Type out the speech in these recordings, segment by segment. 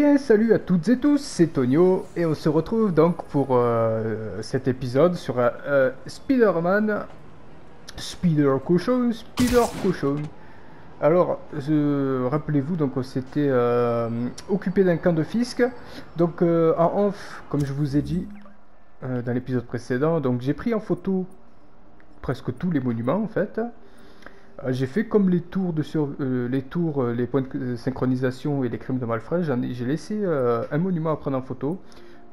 Salut à toutes et tous, c'est Tonio et on se retrouve donc pour euh, cet épisode sur euh, Spider-Man, Spider Cochon, Spider Cochon. Alors, rappelez-vous, donc on s'était euh, occupé d'un camp de fisc. Donc euh, en off, comme je vous ai dit dans l'épisode précédent, donc j'ai pris en photo presque tous les monuments en fait. Euh, J'ai fait comme les tours, de sur, euh, les, tours euh, les points de synchronisation et les crimes de ai- J'ai laissé un monument à prendre en photo.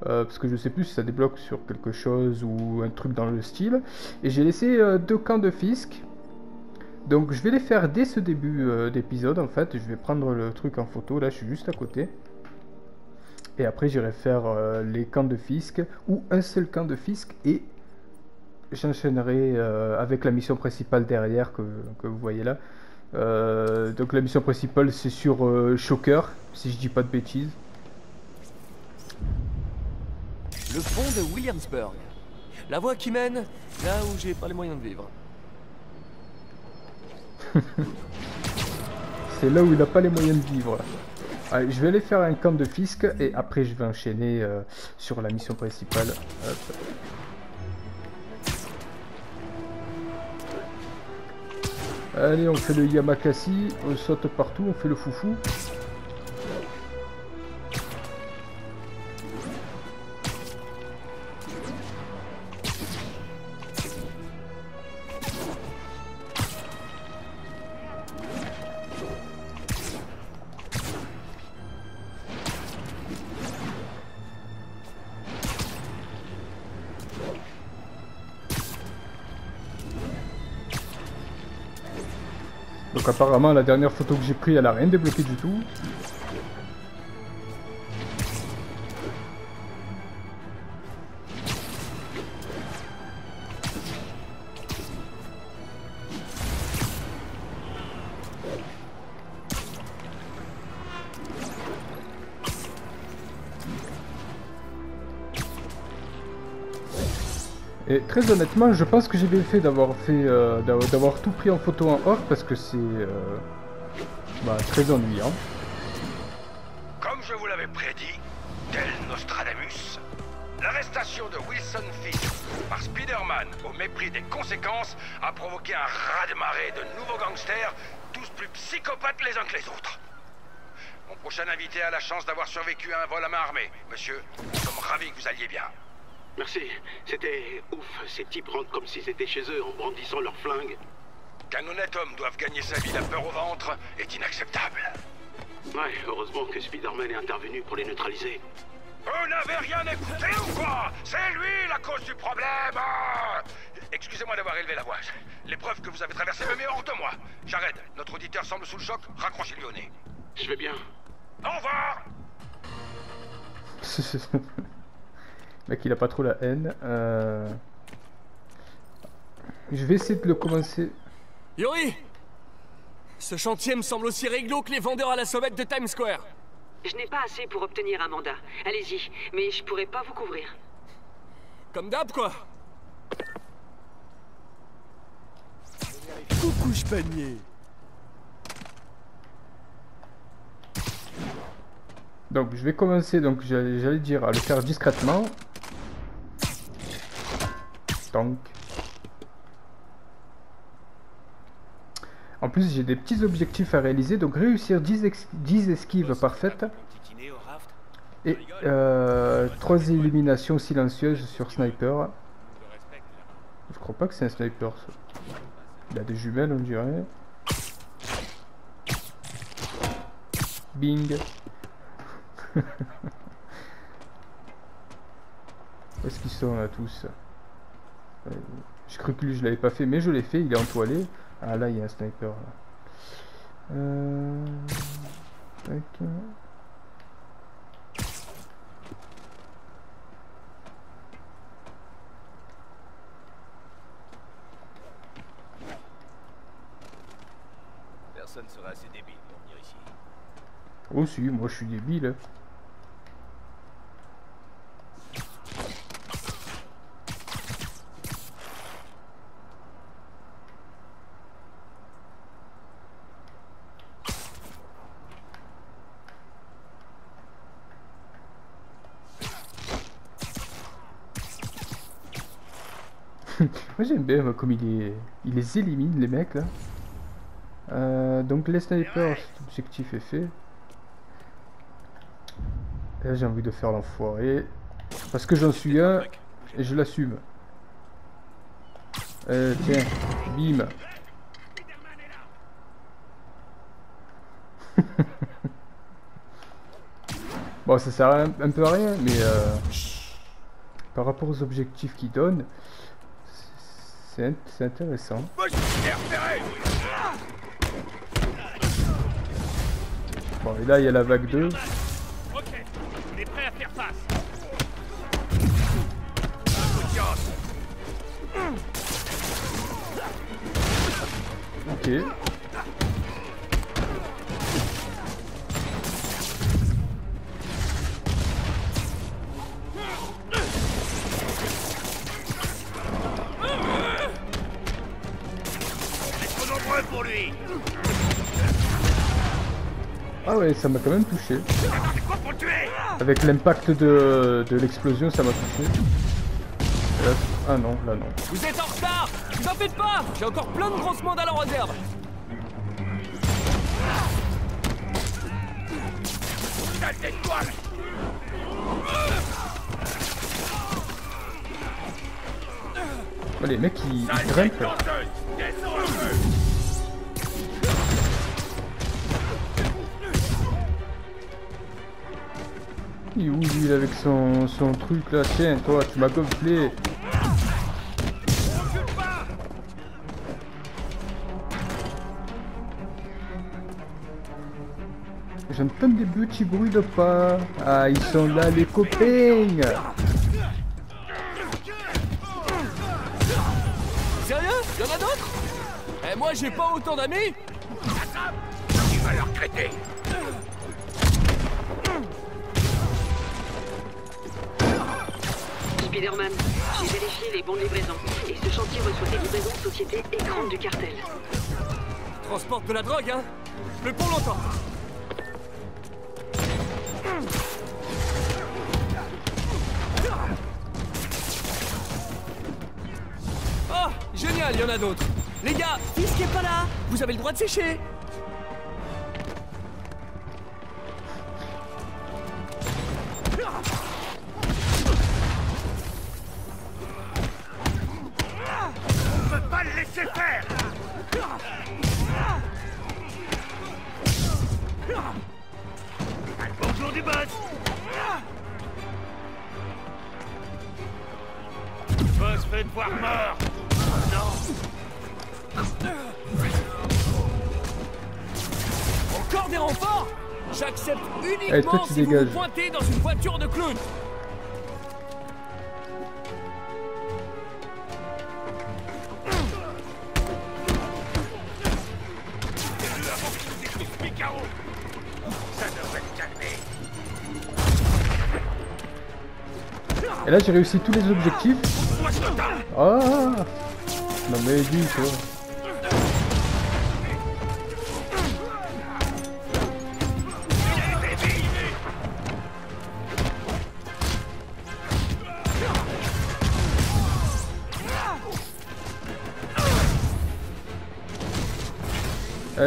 parce que je sais plus si ça débloque sur quelque chose ou un truc dans le style. Et j'ai laissé deux camps de fisc. Donc je vais les faire dès ce début d'épisode en fait. Je vais prendre le truc en photo. Là je suis juste à côté. Et après j'irai faire les camps de fisc ou un seul camp de fisc et j'enchaînerai euh, avec la mission principale derrière que, que vous voyez là. Euh, donc la mission principale c'est sur euh, Shocker, si je dis pas de bêtises. Le pont de Williamsburg. La voie qui mène là où j'ai pas les moyens de vivre. C'est là où il n'a pas les moyens de vivre. Allez, je vais aller faire un camp de fisc et après je vais enchaîner sur la mission principale. Hop. Allez, on fait le Yamakasi, on saute partout, on fait le foufou. Apparemment la dernière photo que j'ai prise elle a rien débloqué du tout. Très honnêtement, je pense que j'ai bien fait d'avoir fait euh, d'avoir tout pris en photo en off parce que c'est euh, bah, très ennuyant. Comme je vous l'avais prédit, tel Nostradamus, l'arrestation de Wilson Fisk par Spider-Man au mépris des conséquences a provoqué un raz-de-marée de nouveaux gangsters, tous plus psychopathes les uns que les autres. Mon prochain invité a la chance d'avoir survécu à un vol à main armée. Monsieur, nous sommes ravis que vous alliez bien. Merci. C'était ouf. Ces types rentrent comme si c'était chez eux en brandissant leurs flingues. Qu'un honnête homme doive gagner sa vie la peur au ventre est inacceptable. Ouais, heureusement que Spider-Man est intervenu pour les neutraliser. Vous n'avez rien écouté ou quoi? C'est lui la cause du problème ah Excusez-moi d'avoir élevé la voix. Les preuves que vous avez traversées me met hors de moi. Jared, notre auditeur semble sous le choc. Raccrochez-lui au nez. Je vais bien. Au revoir Mec, il a pas trop la haine. Euh, Je vais essayer de le commencer. Yuri Ce chantier me semble aussi réglo que les vendeurs à la sauvette de Times Square. Je n'ai pas assez pour obtenir un mandat. Allez-y, mais je pourrai pas vous couvrir. Comme d'hab, quoi. Coucou, panier. Donc, je vais commencer, donc j'allais dire, à le faire discrètement. En plus, j'ai des petits objectifs à réaliser, donc réussir 10, ex- 10 esquives parfaites. Et euh, 3 éliminations silencieuses sur sniper. Je crois pas que c'est un sniper. ça. Il a des jumelles, on dirait. Bing. Où est-ce qu'ils sont là tous? Euh, Je cru que je l'avais pas fait, mais je l'ai fait, il est entoilé. Ah là, il y a un sniper. Là. Euh... tac. Personne serait assez débile pour venir ici. Oh si, moi je suis débile. Moi j'aime bien moi, comme il, est... il les élimine les mecs là. Euh, donc les snipers, cet objectif est fait. Là j'ai envie de faire l'enfoiré. Parce que j'en suis un et je l'assume. Euh, tiens, bim. bon, ça sert un, un peu à rien, mais euh, par rapport aux objectifs qu'il donne, c'est int- c'est intéressant. Bon, et là, il y a la vague 2. Ok, on est prêt à faire face. Ok. Ah ouais, ça m'a quand même touché. Avec l'impact de, de l'explosion, ça m'a touché. Là- ah non, là non. Vous êtes en retard Vous en faites pas J'ai encore plein de grosses mandales en réserve Oh, les mecs, ils, ils grimpent. Il est où lui avec son, son truc là? Tiens, toi, tu m'as gonflé. J'entends des petits bruits de pas. Ah, ils sont là, les copains. Sérieux? Y'en a d'autres? Eh moi j'ai pas autant d'amis Tu vas leur traiter J'ai vérifié les bons de livraison. Et ce chantier reçoit des livraisons de sociétés écran du cartel. Transporte de la drogue, hein. Mais pour longtemps. Oh Génial, il y en a d'autres. Les gars, Fisk est pas là Vous avez le droit de sécher Encore des renforts J'accepte uniquement si vous pointez dans une voiture de clown Et là, j'ai réussi tous les objectifs. Je t'entends Ah Non mais dis toi.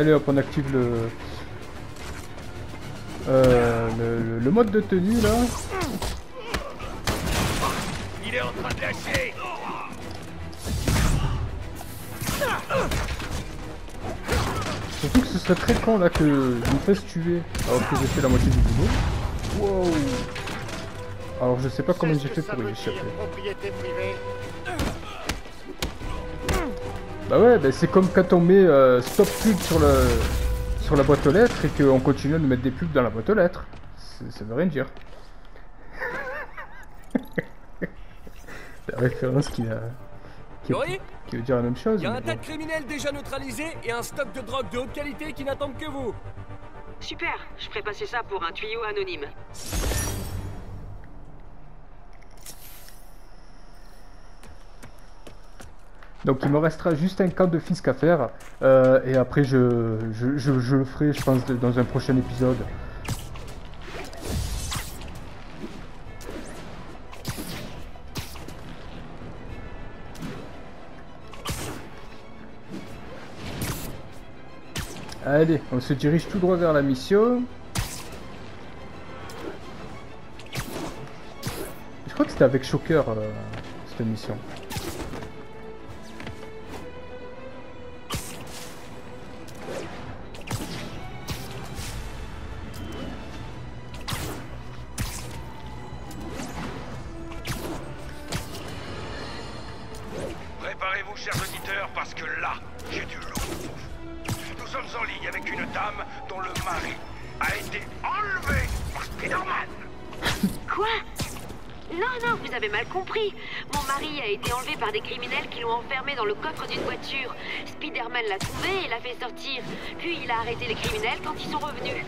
Allez hop, on active le... Euh, le, le- le mode de tenue là. Il est en train de lâcher Surtout que ce serait très con là que je me fasse tuer alors que j'ai fait la moitié du boulot. Wow Alors je sais pas comment j'ai fait pour y échapper. Bah ouais, bah c'est comme quand on met euh, stop pub sur le sur la boîte aux lettres et qu'on continue de mettre des pubs dans la boîte aux lettres. Ça veut rien dire. la référence qui a qui, veut dire la même chose. Il y a un tas de criminels déjà neutralisés et un stock de drogue de haute qualité qui n'attendent que vous Super, je ferai passer ça pour un tuyau anonyme. Donc il me restera juste un camp de fisc à faire. Euh, et après je, je, le ferai je pense dans un prochain épisode. Allez, on se dirige tout droit vers la mission. Je crois que c'était avec Shocker euh, cette mission. Par des criminels qui l'ont enfermé dans le coffre d'une voiture. Spider-Man l'a trouvé et l'a fait sortir. Puis il a arrêté les criminels quand ils sont revenus.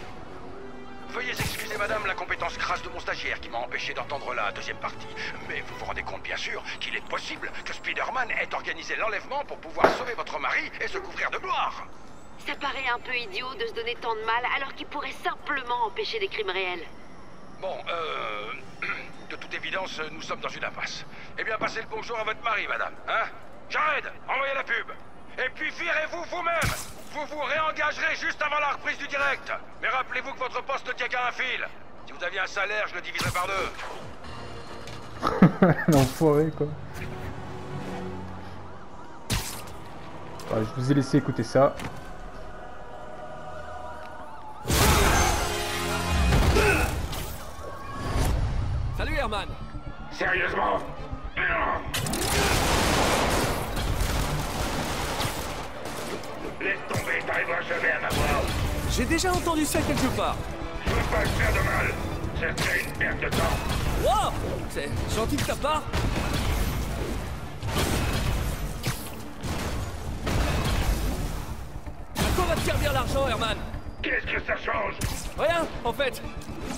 Veuillez excuser, madame, la compétence crasse de mon stagiaire qui m'a empêché d'entendre la deuxième partie. Mais vous vous rendez compte, bien sûr, qu'il est possible que Spider-Man ait organisé l'enlèvement pour pouvoir sauver votre mari et se couvrir de gloire. Ça paraît un peu idiot de se donner tant de mal alors qu'il pourrait simplement empêcher des crimes réels. Bon, euh... De toute évidence, nous sommes dans une impasse. Eh bien, passez le bonjour à votre mari, madame, hein? Jared, envoyez la pub Et puis virez-vous vous-même Vous vous réengagerez juste avant la reprise du direct Mais rappelez-vous que votre poste ne tient qu'à un fil Si vous aviez un salaire, je le diviserais par deux. L'enfoiré, quoi. Ouais, je vous ai laissé écouter ça. Déjà entendu ça quelque part. Je veux pas te faire de mal. Ça serait une perte de temps. Wow C'est gentil de ta part À quoi va te servir l'argent, Herman? Qu'est-ce que ça change? Rien, en fait.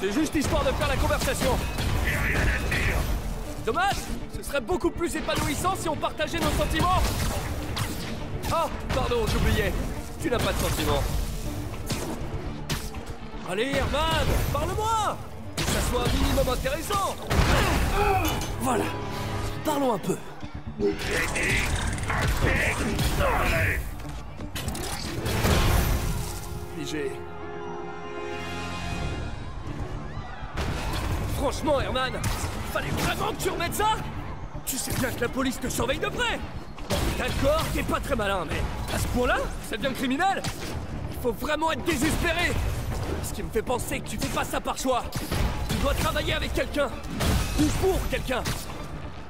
C'est juste histoire de faire la conversation. J'ai rien à te dire. Dommage Ce serait beaucoup plus épanouissant si on partageait nos sentiments Oh, pardon, j'oubliais. Tu n'as pas de sentiments. Allez, Herman, parle-moi. Que ça soit un minimum intéressant. Voilà. Parlons un peu. Franchement, Herman, fallait vraiment que tu remettes ça. Tu sais bien que la police te surveille de près. D'accord, t'es pas très malin, mais à ce point-là, ça devient criminel. Il faut vraiment être désespéré qui me fait penser que tu fais pas ça par choix. Tu dois travailler avec quelqu'un. Ou pour quelqu'un.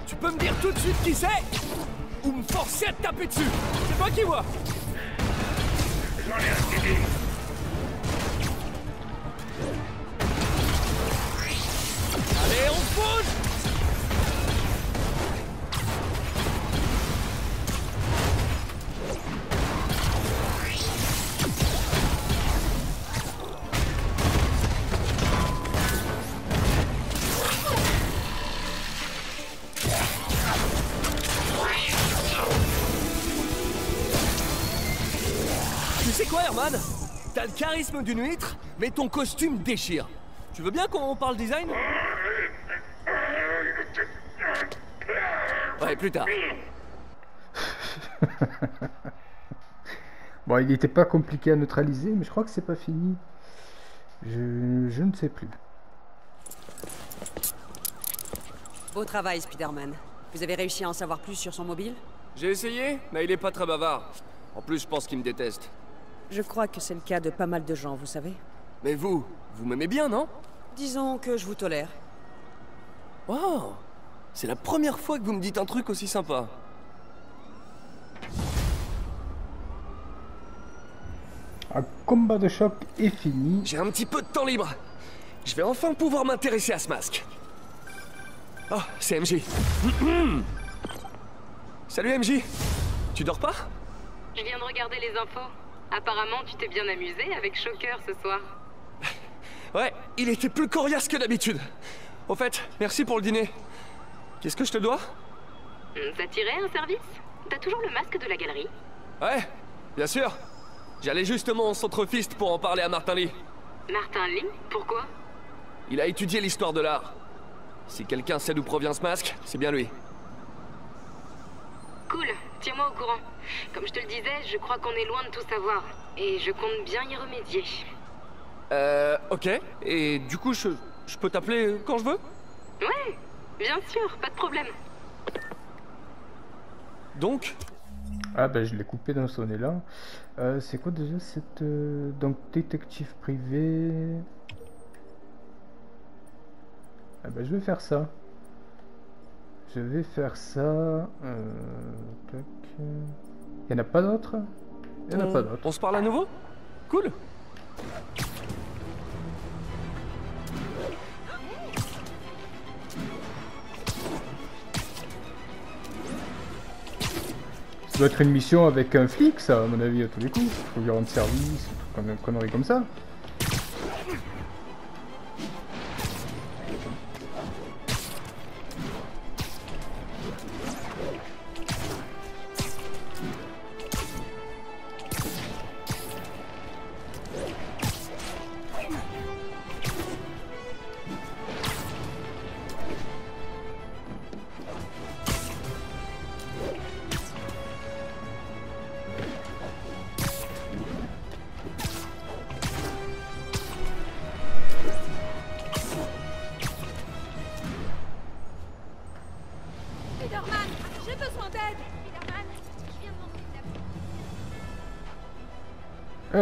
Tu peux me dire tout de suite qui c'est Ou me forcer à te taper dessus C'est toi qui vois Herman T'as le charisme d'une huître, mais ton costume déchire. Tu veux bien qu'on parle design? Ouais, plus tard. Bon, il n'était pas compliqué à neutraliser, mais je crois que c'est pas fini. Je, je ne sais plus. Beau travail, Spider-Man. Vous avez réussi à en savoir plus sur son mobile? J'ai essayé, mais il est pas très bavard. En plus, je pense qu'il me déteste. Je crois que c'est le cas de pas mal de gens, vous savez. Mais vous, vous m'aimez bien, non? Disons que je vous tolère. Wow C'est la première fois que vous me dites un truc aussi sympa. Un combat de choc est fini. J'ai un petit peu de temps libre. Je vais enfin pouvoir m'intéresser à ce masque. Oh, c'est MJ. Salut MJ. Tu dors pas? Je viens de regarder les infos. Apparemment, tu t'es bien amusé avec Shocker ce soir. Ouais, il était plus coriace que d'habitude. Au fait, merci pour le dîner. Qu'est-ce que je te dois? Hmm, Ça tirait un service? T'as toujours le masque de la galerie? Ouais, bien sûr. J'allais justement au centre-fist pour en parler à Martin Lee. Martin Lee? Pourquoi? Il a étudié l'histoire de l'art. Si quelqu'un sait d'où provient ce masque, c'est bien lui. Cool. Tiens-moi au courant. Comme je te le disais, je crois qu'on est loin de tout savoir. Et je compte bien y remédier. Euh, ok. Et du coup, je, je peux t'appeler quand je veux? Ouais, bien sûr, pas de problème. Donc? Ah bah je l'ai coupé dans son élan. Euh, c'est quoi déjà cette... euh, Donc détective privé... Ah bah je vais faire ça. Je vais faire ça... Euh... tac. Il y en a pas d'autres? Il y en a on, pas d'autres. on se parle à nouveau? Cool. Ça doit être une mission avec un flic ça à mon avis à tous les coups. Faut lui rendre service, une connerie comme ça.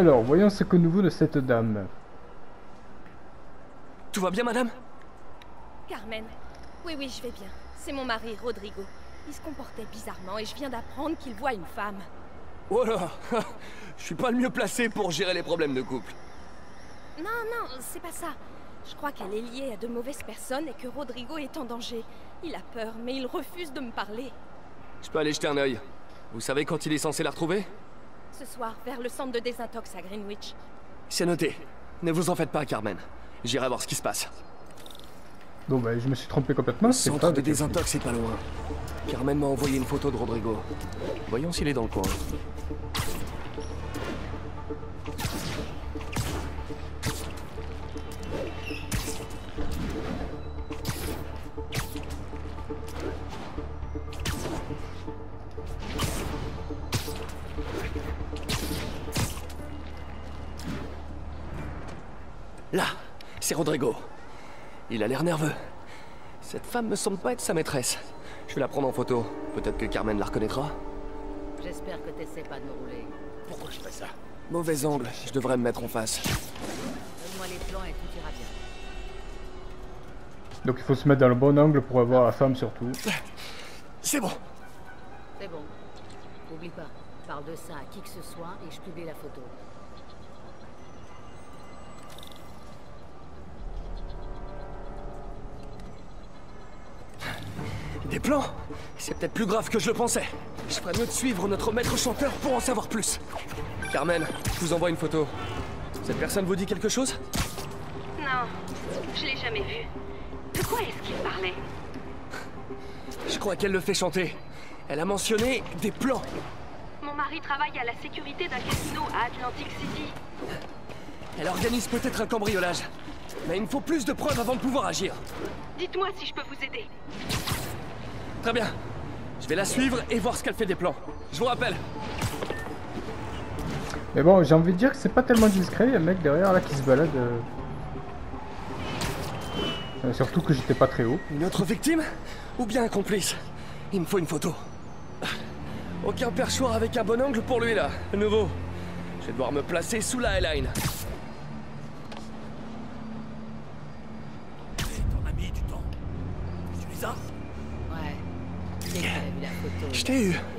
Alors, voyons ce que nous vaut de cette dame. Tout va bien, madame? Carmen. Oui, oui, je vais bien. C'est mon mari, Rodrigo. Il se comportait bizarrement et je viens d'apprendre qu'il voit une femme. Oh là Je suis pas le mieux placé pour gérer les problèmes de couple. Non, non, c'est pas ça. Je crois qu'elle est liée à de mauvaises personnes et que Rodrigo est en danger. Il a peur, mais il refuse de me parler. Je peux aller jeter un œil. Vous savez quand il est censé la retrouver? Ce soir, vers le centre de désintox à Greenwich. C'est noté. Ne vous en faites pas, Carmen. J'irai voir ce qui se passe. Bon bah je me suis trompé complètement. Le c'est centre pas de désintox c'est pas loin. Carmen m'a envoyé une photo de Rodrigo. Voyons s'il est dans le coin. Là, c'est Rodrigo. Il a l'air nerveux. Cette femme me semble pas être sa maîtresse. Je vais la prendre en photo. Peut-être que Carmen la reconnaîtra. J'espère que t'essaies pas de me rouler. Pourquoi je fais ça? Mauvais angle, je devrais me mettre en face. Donne-moi les plans et tout ira bien. Donc il faut se mettre dans le bon angle pour avoir la femme surtout. C'est bon. C'est bon. Oublie pas, parle de ça à qui que ce soit et je publie la photo. Des plans C'est peut-être plus grave que je le pensais. Je ferais mieux de suivre notre maître chanteur pour en savoir plus. Carmen, je vous envoie une photo. Cette personne vous dit quelque chose? Non, je l'ai jamais vu. De quoi est-ce qu'il parlait? Je crois qu'elle le fait chanter. Elle a mentionné des plans. Mon mari travaille à la sécurité d'un casino à Atlantic City. Elle organise peut-être un cambriolage. Mais il me faut plus de preuves avant de pouvoir agir. Dites-moi si je peux vous aider. Très bien. Je vais la suivre et voir ce qu'elle fait des plans. Je vous rappelle. Mais bon, j'ai envie de dire que c'est pas tellement discret, il y a un mec derrière là qui se balade. euh. Euh, surtout que j'étais pas très haut. Une autre victime Ou bien un complice? Il me faut une photo. Aucun perchoir avec un bon angle pour lui là. De nouveau. Je vais devoir me placer sous la line. Photo.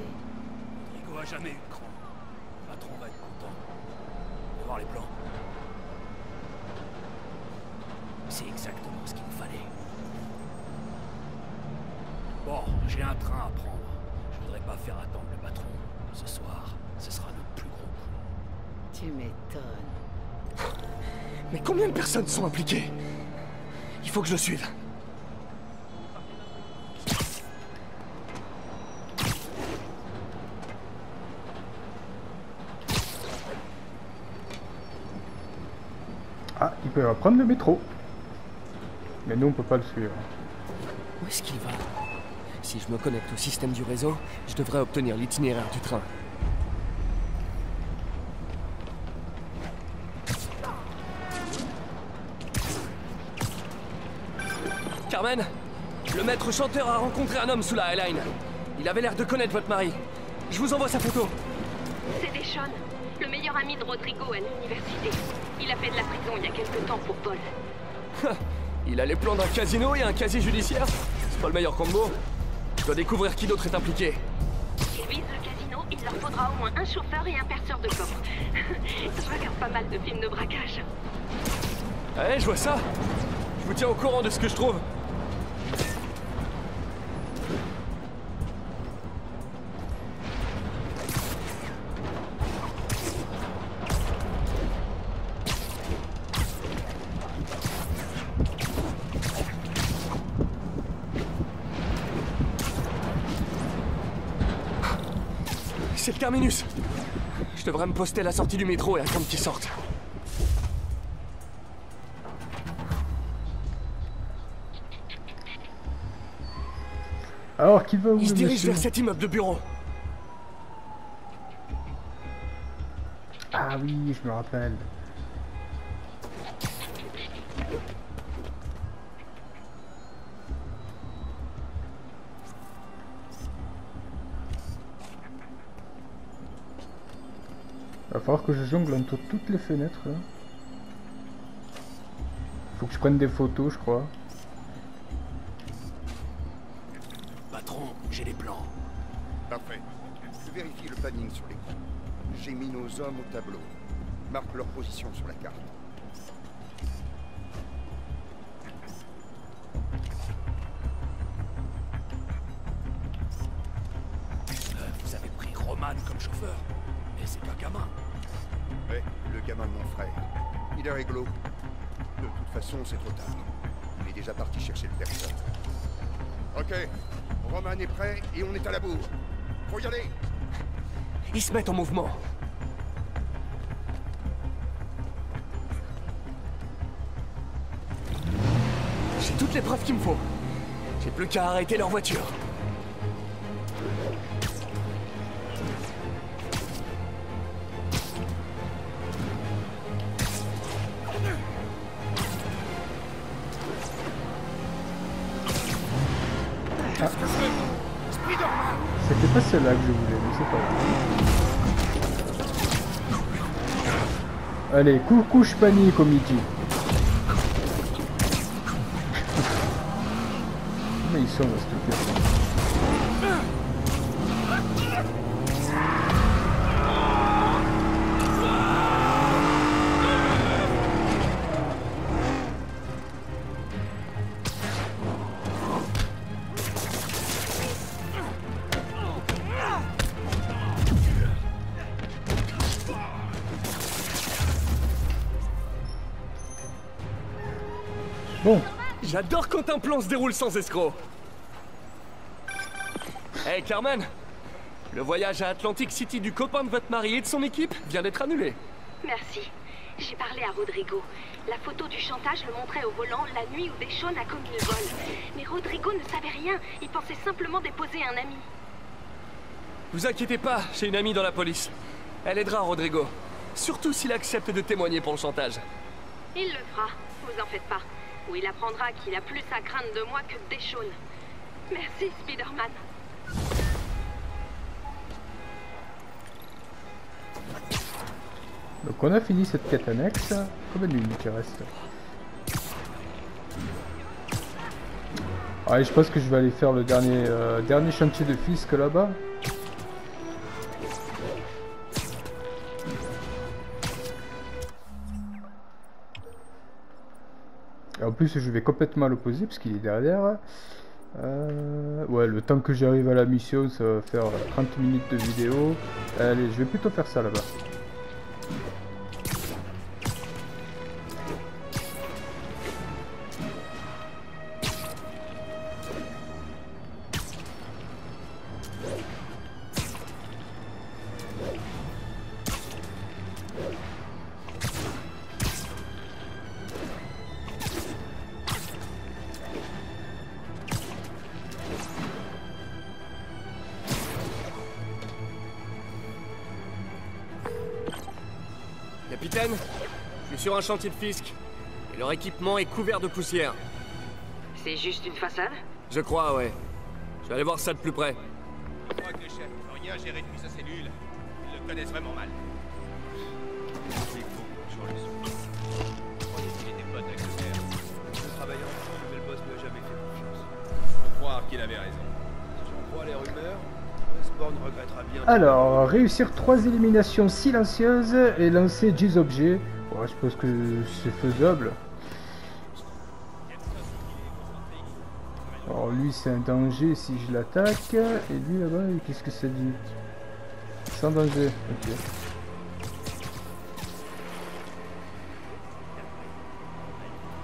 Il peut prendre le métro. Mais nous on peut pas le suivre. Où est-ce qu'il va? Si je me connecte au système du réseau, je devrais obtenir l'itinéraire du train. Carmen Le maître chanteur a rencontré un homme sous la Highline. Il avait l'air de connaître votre mari. Je vous envoie sa photo. C'est Deshaun, le meilleur ami de Rodrigo à l'université. Il a fait de la prison il y a quelque temps pour Paul. Il a les plans d'un casino et un casier judiciaire C'est pas le meilleur combo. Je dois découvrir qui d'autre est impliqué. S'ils visent le casino, il leur faudra au moins un chauffeur et un perceur de coffre. Je regarde pas mal de films de braquage. Ouais, je vois ça. Je vous tiens au courant de ce que je trouve. C'est le terminus. Je devrais me poster à la sortie du métro et attendre qu'ils sortent. Alors, qui va où Il se dirige vers cet immeuble de bureau. Ah oui, je me rappelle. Falloir que je jongle entre toutes les fenêtres là. Faut que je prenne des photos, je crois. Patron, j'ai les plans. Parfait. Je vérifie le planning sur l'écran. J'ai mis nos hommes au tableau. Marque leur position sur la carte. Euh, vous avez pris Roman comme chauffeur. Mais c'est qu'un gamin. Le gamin de mon frère. Il est réglo. De toute façon, c'est trop tard. Il est déjà parti chercher le perso. Ok, Roman est prêt et on est à la bourre. Faut y aller Ils se mettent en mouvement. J'ai toutes les preuves qu'il me faut. J'ai plus qu'à arrêter leur voiture. Allez, coucouche panique au midi. Mais ils sont là, s'il J'adore quand un plan se déroule sans escroc. Hey Carmen Le voyage à Atlantic City du copain de votre mari et de son équipe vient d'être annulé. Merci. J'ai parlé à Rodrigo. La photo du chantage le montrait au volant la nuit où Deshaun a commis le vol. Mais Rodrigo ne savait rien. Il pensait simplement déposer un ami. Vous inquiétez pas, j'ai une amie dans la police. Elle aidera Rodrigo. Surtout s'il accepte de témoigner pour le chantage. Il le fera, vous en faites pas. Ou il apprendra qu'il a plus à craindre de moi que de Deshaun. Merci, Spider-Man. donc on a fini cette quête annexe. Combien de minutes il reste Allez, je pense que je vais aller faire le dernier, euh, dernier chantier de fisc là-bas. Plus, je vais complètement à l'opposé parce qu'il est derrière. Euh, ouais, le temps que j'arrive à la mission, ça va faire 30 minutes de vidéo. Allez, je vais plutôt faire ça là-bas. Capitaine. Je suis sur un chantier de fisc. Et leur équipement est couvert de poussière. C'est juste une façade? Je crois, ouais. Je vais aller voir ça de plus près. Je crois que le chef n'a rien géré depuis sa cellule. Ils le connaissent vraiment mal. Il faut toujours le qu'il était pote avec le père. Nous travaillons ensemble, mais le boss ne a jamais fait confiance. Faut croire qu'il avait raison. Si j'en crois les rumeurs, Alors, réussir trois éliminations silencieuses et lancer 10 objets. Ouais, je pense que c'est faisable. Alors lui c'est un danger si je l'attaque. Et lui là-bas, qu'est-ce que ça dit? Sans danger.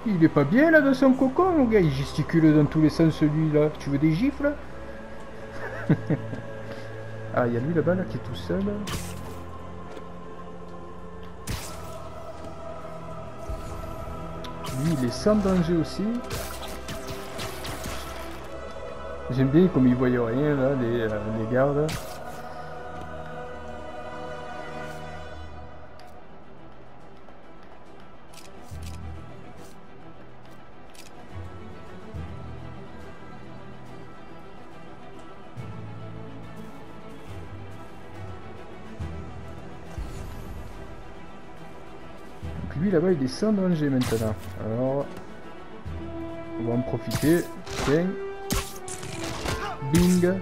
Il est pas bien là dans son cocon mon gars, il gesticule dans tous les sens celui-là. Tu veux des gifles? Ah, il y a lui là-bas là qui est tout seul. Lui, il est sans danger aussi. J'aime bien comme ils voyaient rien là, les, euh, les gardes. Là-bas il est sans danger maintenant. Alors on va en profiter. Tiens. Bing.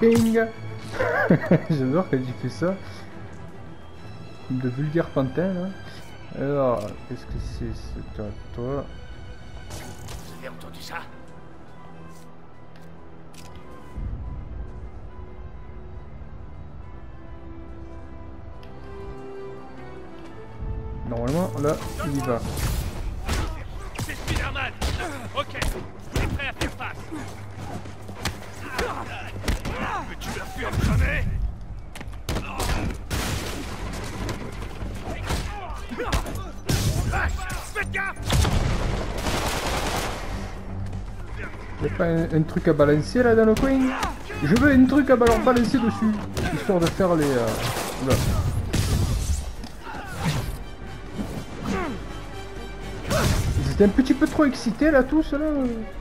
Bing J'adore quand il fait ça. De vulgaire pantin là. Alors, qu'est-ce que c'est C'est à toi. Vous avez entendu ça? Normalement, là, il y va. Un, truc à balancer là dans le coin Je veux un truc à ba- balancer dessus. Histoire de faire les... euh. Ils étaient un petit peu trop excités là tous là.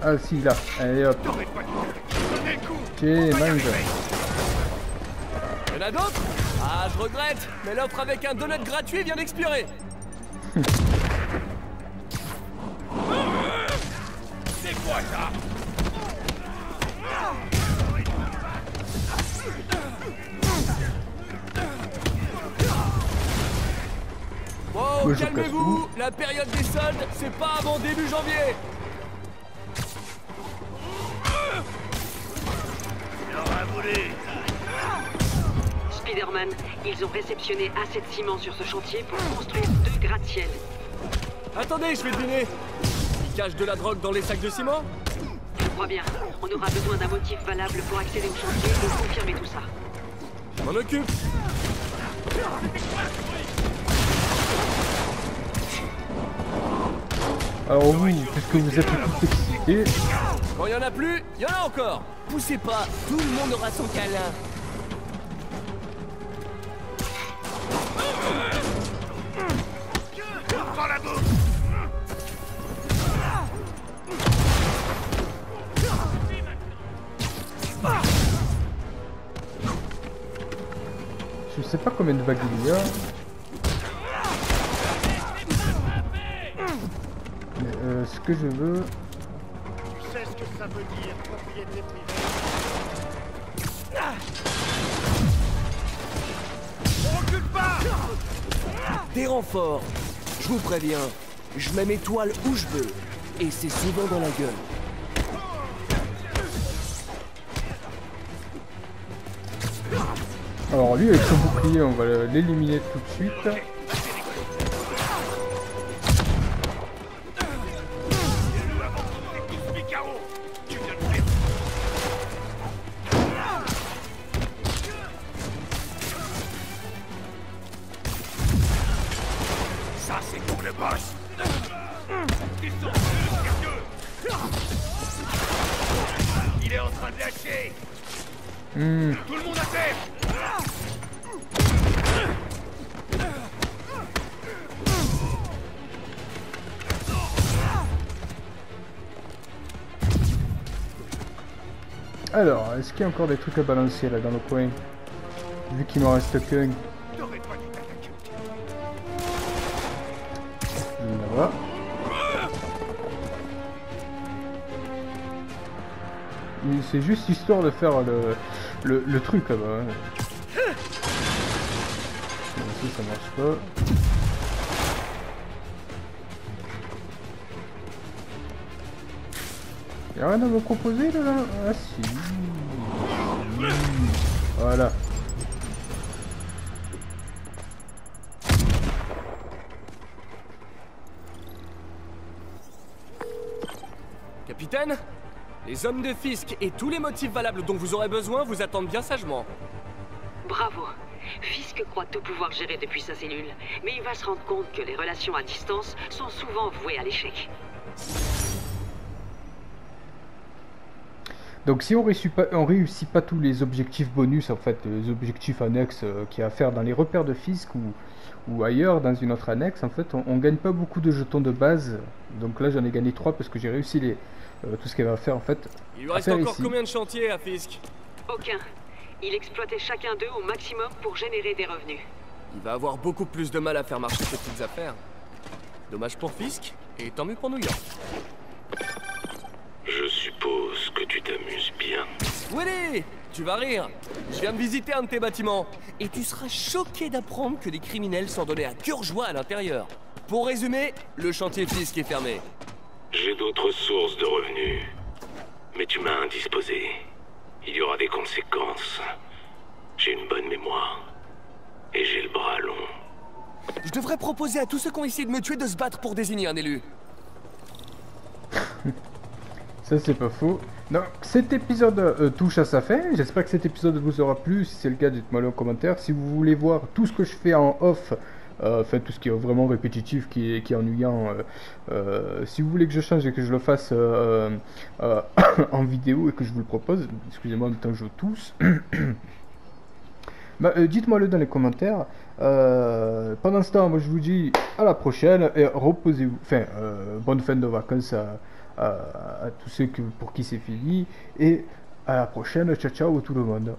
Ah si là. Allez hop. Tiens, mange. Y'en a d'autres? Ah, je regrette, mais l'offre avec un donut gratuit vient d'expirer. Je calmez-vous, la période des soldes, c'est pas avant début janvier. Il aura voulu. Spider-Man, ils ont réceptionné assez de ciment sur ce chantier pour construire deux gratte-ciel. Attendez, je vais deviner. Ils cachent de la drogue dans les sacs de ciment? Je crois bien. On aura besoin d'un motif valable pour accéder au chantier et confirmer tout ça. Je m'en occupe. Alors vous, puisque vous êtes tout excités, Quand il y en a plus, il y en a encore. Poussez pas, tout le monde aura son câlin. Prends la bouffe je sais pas combien de vagues il y a. Mais euh, ce que je veux, Tu sais ce que ça veut dire, propriété privée On recule pas Des renforts. Je vous préviens, je mets mes toiles où je veux. Et c'est souvent dans la gueule. Alors lui avec son bouclier on va l'éliminer tout de suite. Ça, c'est pour le boss. Il est en train de lâcher. Hmm. Tout le monde à terre. Alors, est-ce qu'il y a encore des trucs à balancer là dans le coin? Vu qu'il m'en reste qu'un. C'est juste histoire de faire le, le, truc là-bas. Ici ça marche pas. Y'a rien à me proposer là? Ah si. Voilà. Capitaine? Les hommes de Fisk et tous les motifs valables dont vous aurez besoin vous attendent bien sagement. Bravo. Fisk croit tout pouvoir gérer depuis sa cellule, mais il va se rendre compte que les relations à distance sont souvent vouées à l'échec. Donc si on réussit pas, on réussit pas tous les objectifs bonus en fait, les objectifs annexes euh, qu'il y a à faire dans les repères de Fisk ou, ou ailleurs dans une autre annexe, en fait on, on gagne pas beaucoup de jetons de base. Donc là j'en ai gagné 3 parce que j'ai réussi les, euh, tout ce qu'il à faire en fait. Il lui reste encore ici. combien de chantiers à Fisk? Aucun. Il exploitait chacun d'eux au maximum pour générer des revenus. Il va avoir beaucoup plus de mal à faire marcher ses petites affaires. Dommage pour Fisk, et tant mieux pour New York. Je suppose que tu t'amuses bien. Willy Tu vas rire Je viens de visiter un de tes bâtiments, et tu seras choqué d'apprendre que des criminels s'en donnaient à cœur joie à l'intérieur. Pour résumer, le chantier Fisk est fermé. J'ai d'autres sources de revenus. Mais tu m'as indisposé. Il y aura des conséquences. J'ai une bonne mémoire. Et j'ai le bras long. Je devrais proposer à tous ceux qui ont essayé de me tuer de se battre pour désigner un élu. Ça c'est pas faux. Donc cet épisode euh, touche à sa fin. J'espère que cet épisode vous aura plu. Si c'est le cas, dites-moi en commentaire. Si vous voulez voir tout ce que je fais en off, euh, enfin tout ce qui est vraiment répétitif, qui est, ennuyant, euh, si vous voulez que je change et que je le fasse en vidéo et que je vous le propose, excusez-moi en temps je tousse. Bah, euh, dites-moi le dans les commentaires. Pendant ce temps, moi je vous dis à la prochaine et reposez-vous. Enfin, bonne fin de vacances à, à- tous ceux que- pour qui c'est fini. Et à la prochaine. Ciao ciao tout le monde.